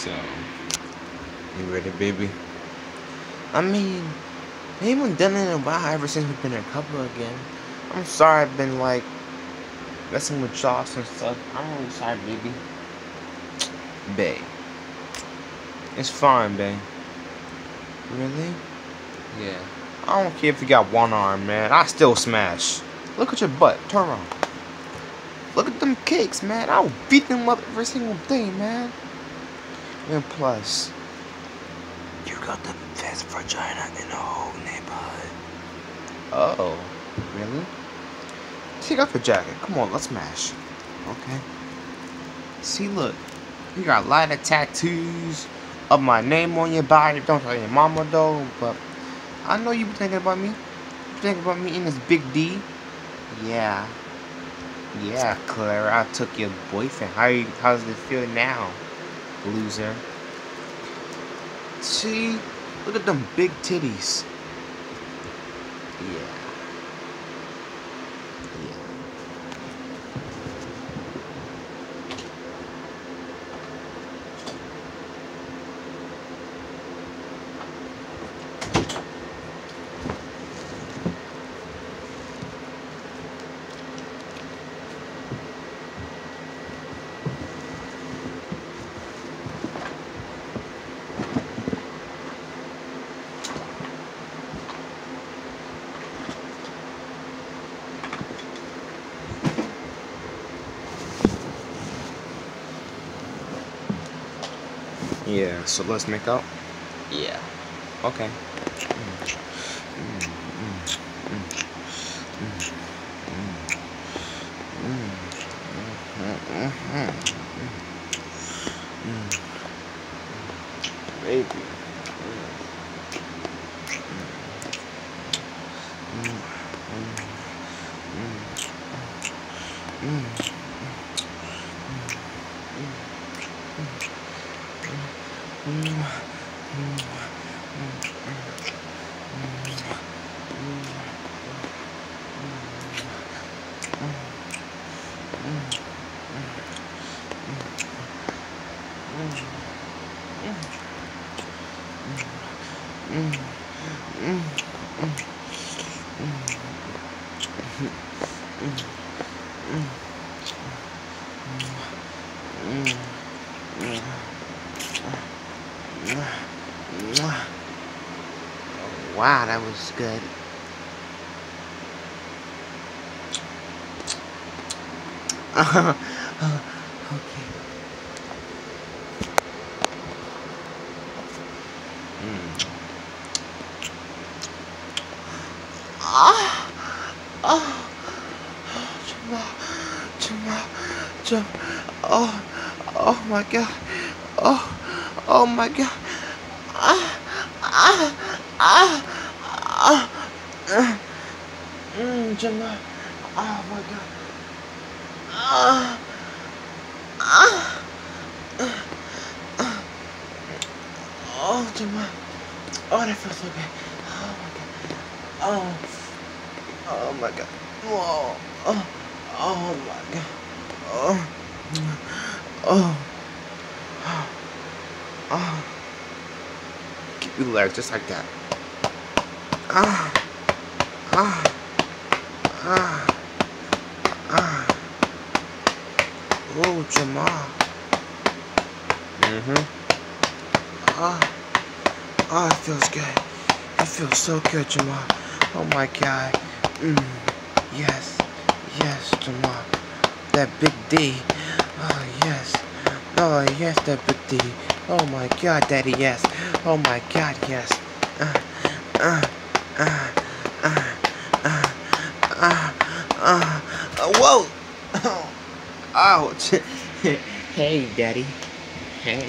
So, you ready, baby? I mean, we haven't done it in a while ever since we've been in a couple again. I'm sorry I've been like messing with Joss and stuff. I'm really sorry, baby. Bay. It's fine, babe. Really? Yeah. I don't care if you got one arm, man. I still smash. Look at your butt. Turn around. Look at them cakes, man. I'll beat them up every single day, man. And plus, You got the best vagina in the whole neighborhood. oh, really? Take off your jacket. Come on, let's mash. Okay. See, look. You got a lot of tattoos of my name on your body. Don't tell your mama though, but I know you be thinking about me. You thinking about me in this big D. Yeah. Yeah, Clara, I took your boyfriend. How you, how does it feel now, loser? See, look at them big titties. Yeah. Yeah. Yeah, so let's make out? Yeah. Okay. Baby. Wow, that was good. Ah, ah, Jamal, Jamal, Jamal, oh, oh my God, oh, oh my God, ah, ah, ah, ah, ah, mm, Jamal, oh my God, ah, ah, ah, oh Jamal, oh that feels so good, oh my God, oh. Oh my god. Whoa. Oh, oh my god. Oh. Oh. Oh. Keep your legs just like that. Ah. Ah. Ah. Ah. Oh, Jamal. Mm-hmm. Ah. Oh, it feels good. It feels so good, Jamal. Oh my god. Mm, yes, yes, Jamal. That big D. Oh, yes. Oh, yes, that big D. Oh my god, daddy, yes. Oh my god, yes. Uh, uh, uh, uh, uh, uh, uh, uh, whoa! Ouch. hey, daddy. Hey.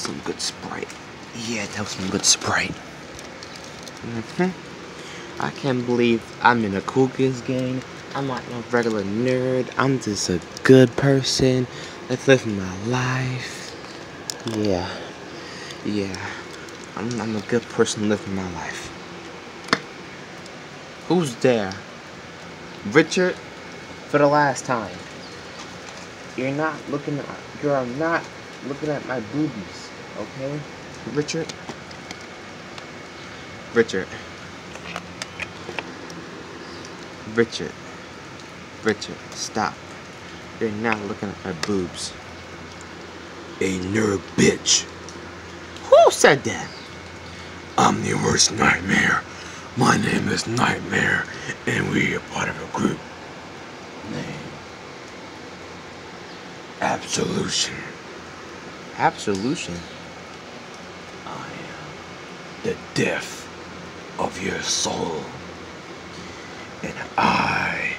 Some good Sprite. Yeah, that was some good Sprite. Mm-hmm. I can't believe I'm in a cool kids gang. I'm not no regular nerd. I'm just a good person that's living my life. Yeah. Yeah. I'm, I'm a good person living my life. Who's there? Richard? For the last time. You're not looking at, you're not looking at my boobies, okay? Richard? Richard. Richard. Richard, stop. You're not looking at my boobs. A nerd bitch. Who said that? I'm the worst nightmare. My name is Nightmare, and we are part of a group named Absolution. Absolution. The death of your soul, and I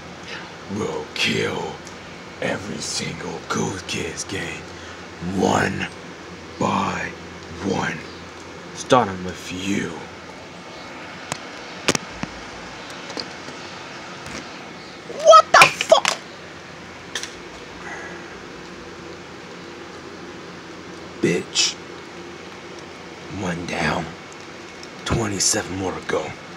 will kill every single Cool Kids gang one by one, starting with you. What the fuck? Bitch. One down. 27 more to go.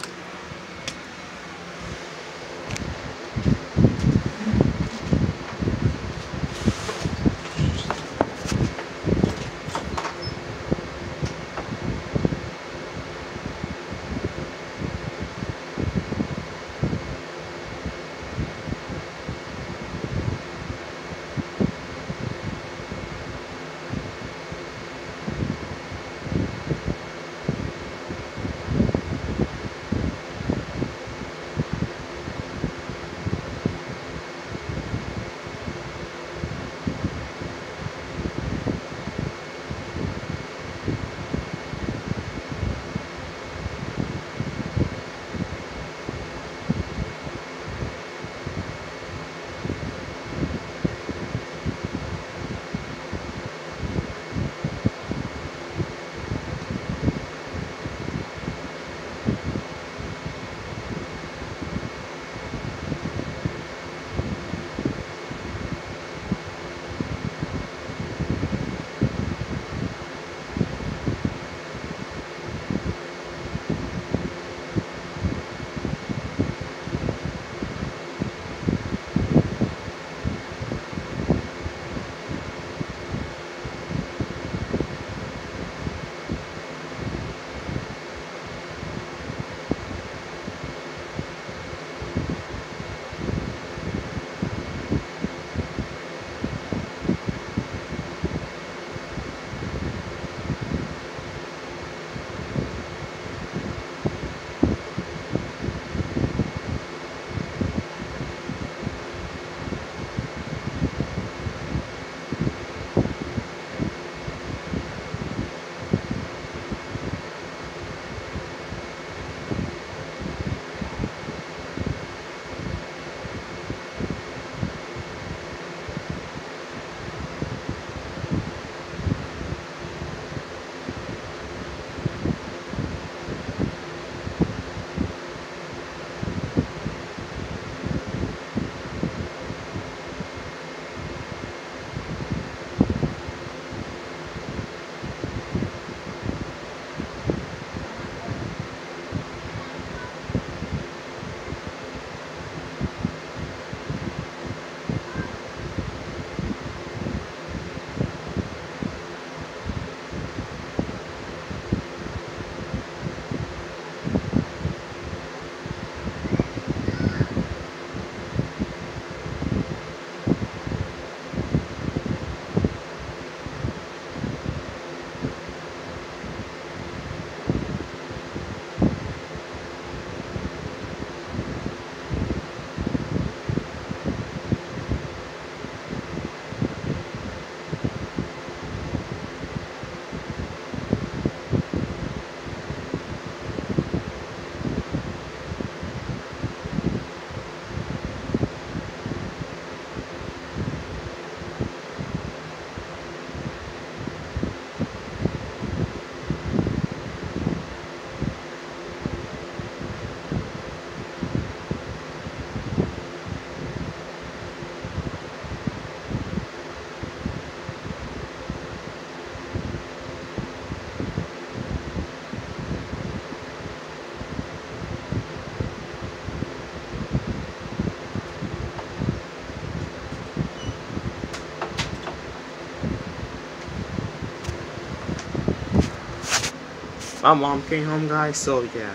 My mom came home, guys, so yeah.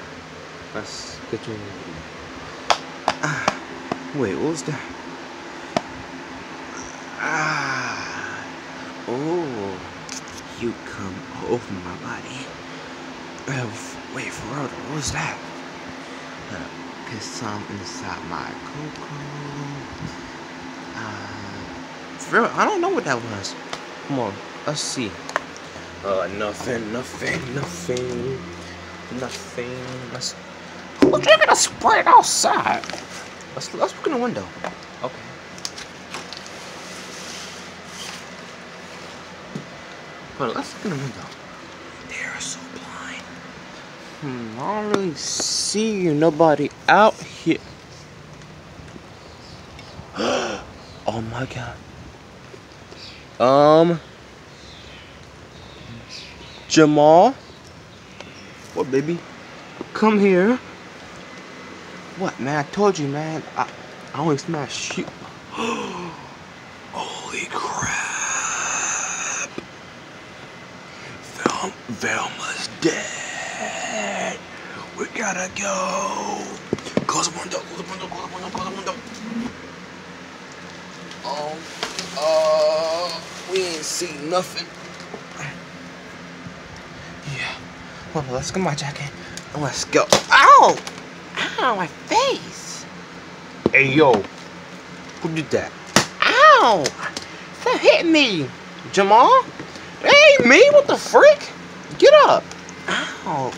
Let's get you in Wait, what was that? Ah. Oh. You come over my body. Uh, wait, for real, what was that? Uh, put some inside my cocoa. Uh, for real, I don't know what that was. Come on, let's see. Uh, nothing, nothing, nothing, nothing. Let's. Who's drinking a Sprite outside? Let's let's look in the window. Okay. But let's look in the window. They're so blind. Hmm, I don't really see nobody out here. oh my god. Um. Jamal. What, baby? Come here. What, man? I told you, man. I, I only smashed you. Holy crap. Vel Velma's dead. We gotta go. Close the window, close the window, close the window, close the window. Oh, uh, we ain't see nothing. Yeah. Well, let's get my jacket and let's go. Ow! Ow, my face. Hey, yo. Who did that? Ow! That hit me. Jamal? Hey, me? What the frick? Get up. Ow.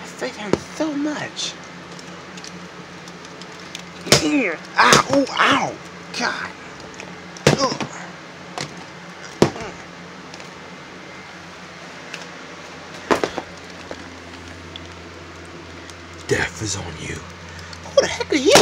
My face hurts so much. Ow, ow, ow. God. Death is on you. Who the heck are you?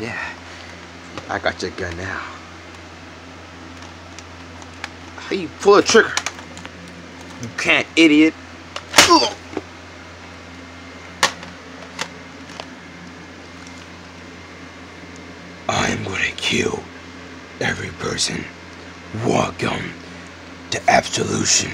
Yeah, I got your gun now. How you pull a trigger? You can't, idiot. Ugh. I'm gonna kill every person. Welcome to Absolution.